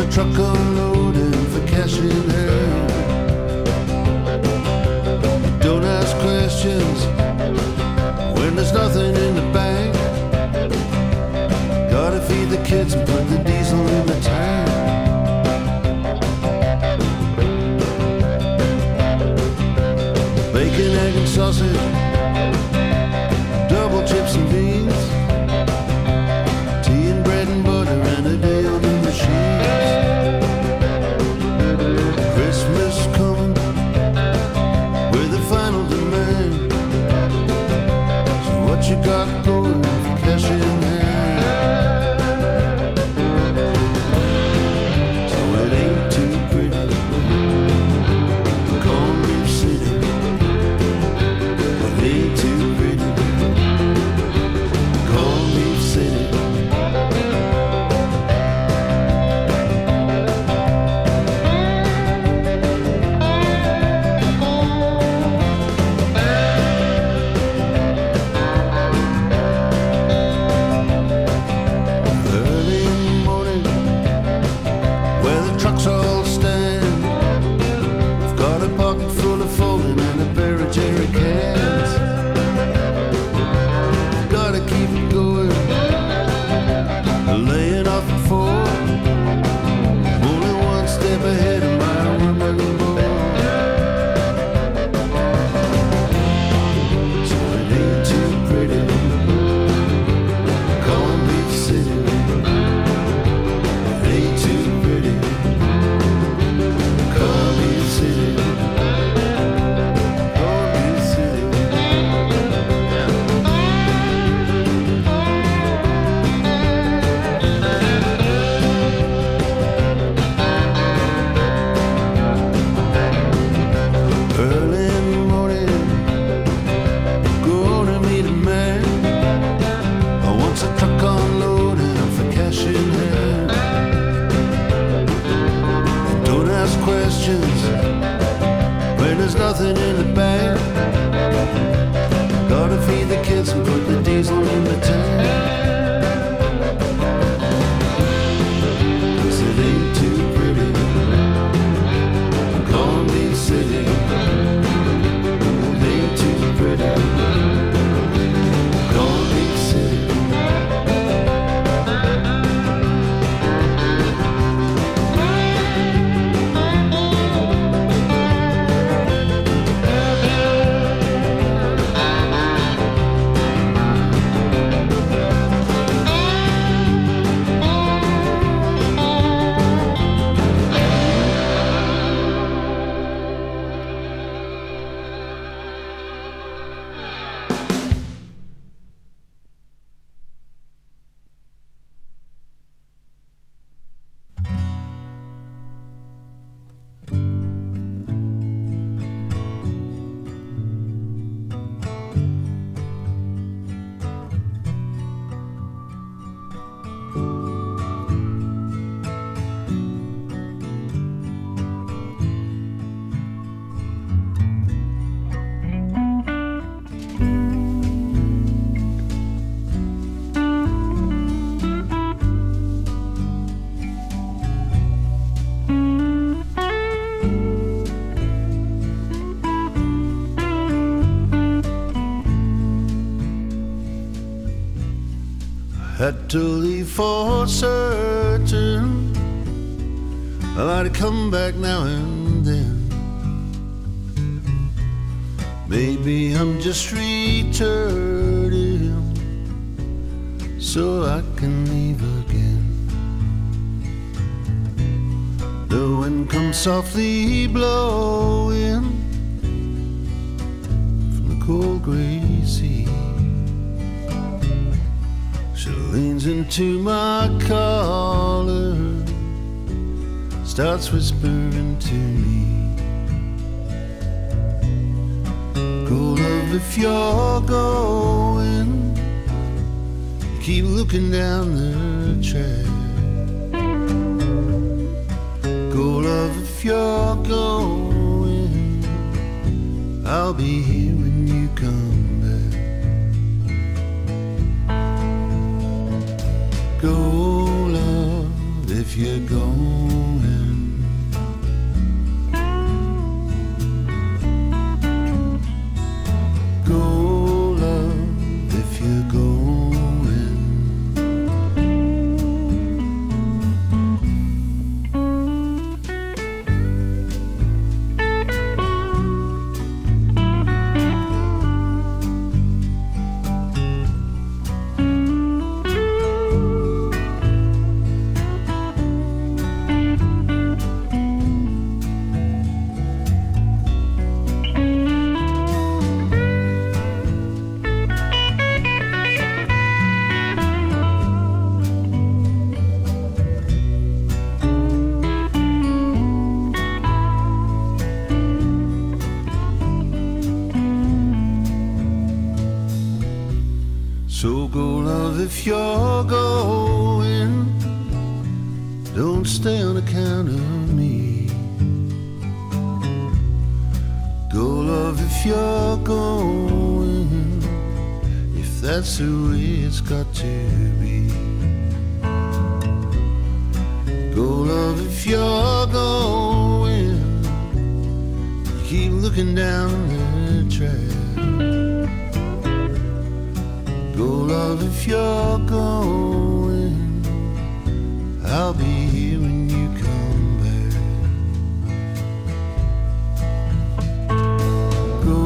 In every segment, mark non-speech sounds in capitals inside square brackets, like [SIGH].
a truck unloading for cash in hand. Don't ask questions when there's nothing in the bank. Gotta feed the kids and put the diesel in the tank. Bacon, egg, and sausage, Had to leave for certain. I might come back now and then. Maybe I'm just returning so I can leave again. The wind comes softly blowing from the cold gray sea. Leans into my collar, starts whispering to me. Go, love, if you're going, keep looking down the track. Go, love, if you're going, I'll be here when you come Go, love, if you're going. So go, love, if you're going. Don't stay on account of me. Go, love, if you're going. If that's way it's got to be. Go, love, if you're going. You Keep looking down the track. Go, love, if you're going. I'll be here when you come back. Go,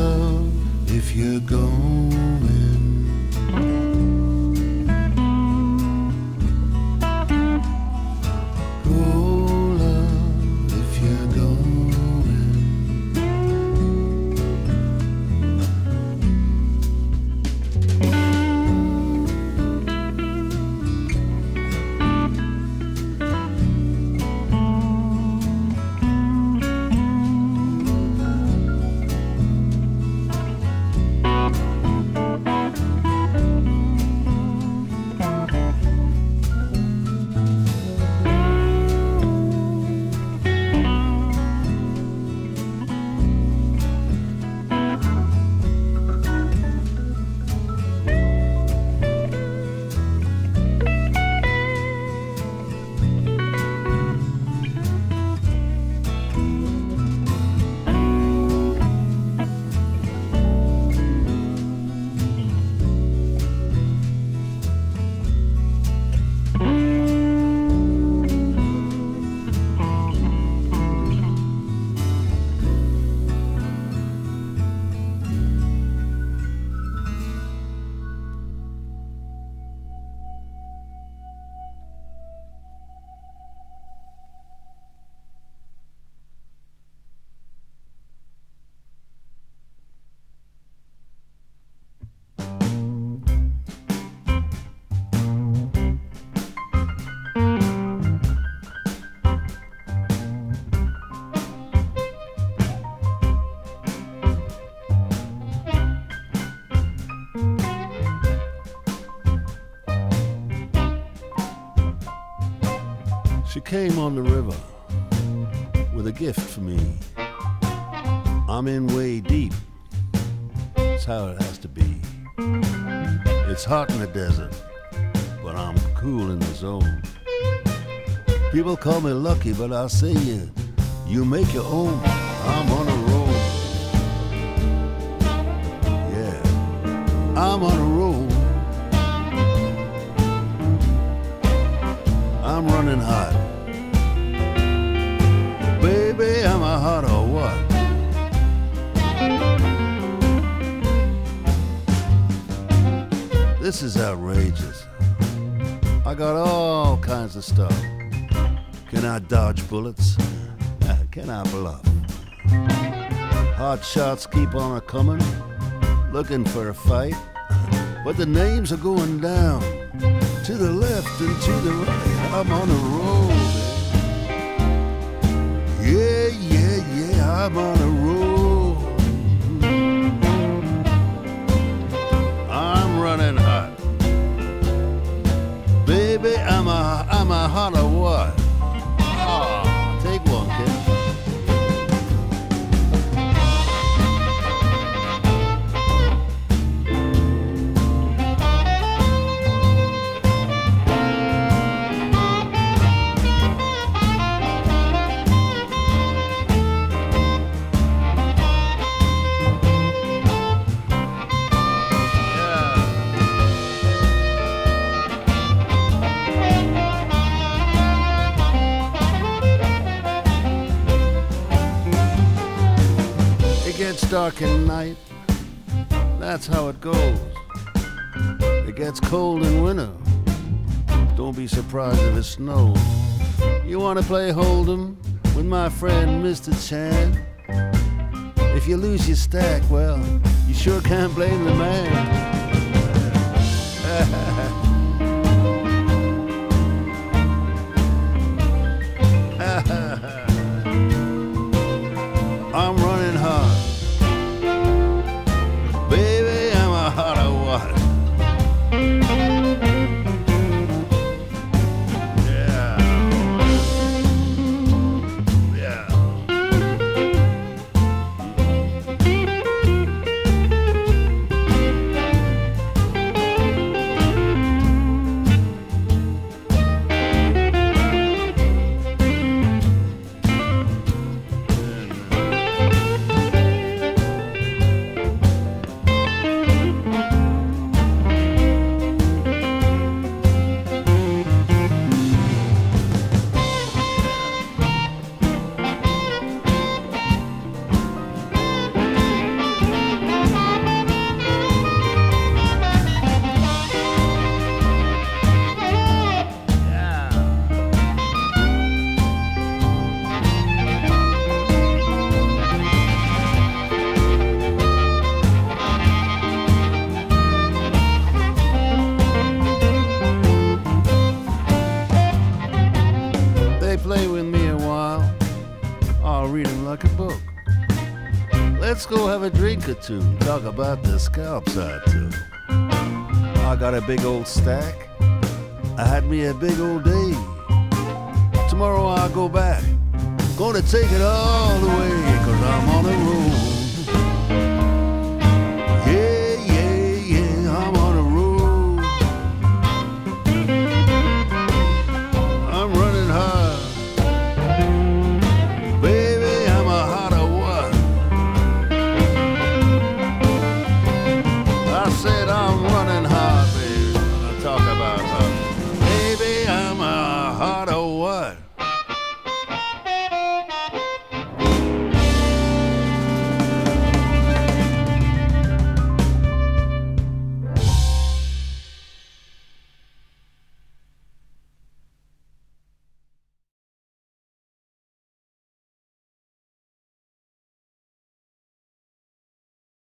love, if you're going. She came on the river with a gift for me. I'm in way deep. That's how it has to be. It's hot in the desert, but I'm cool in the zone. People call me lucky, but I'll say you, you make your own. I'm on a roll. Yeah, I'm on a roll. I'm running hot. This is outrageous. I got all kinds of stuff. Can I dodge bullets? [LAUGHS] Can I bluff? Hot shots keep on a coming, looking for a fight. But the names are going down to the left and to the right. I'm on a roll. baby. Yeah, yeah, yeah, I'm on a roll. Darkened night. That's how it goes. It gets cold in winter. Don't be surprised if it snows. You want to play Hold'em with my friend Mr. Chan? If you lose your stack, well, you sure can't blame the man. [LAUGHS] Let's go have a drink or two. Talk about the scalps I took. I got a big old stack. I had me a big old day. Tomorrow I'll go back. Gonna take it all the way, cause I'm on the road.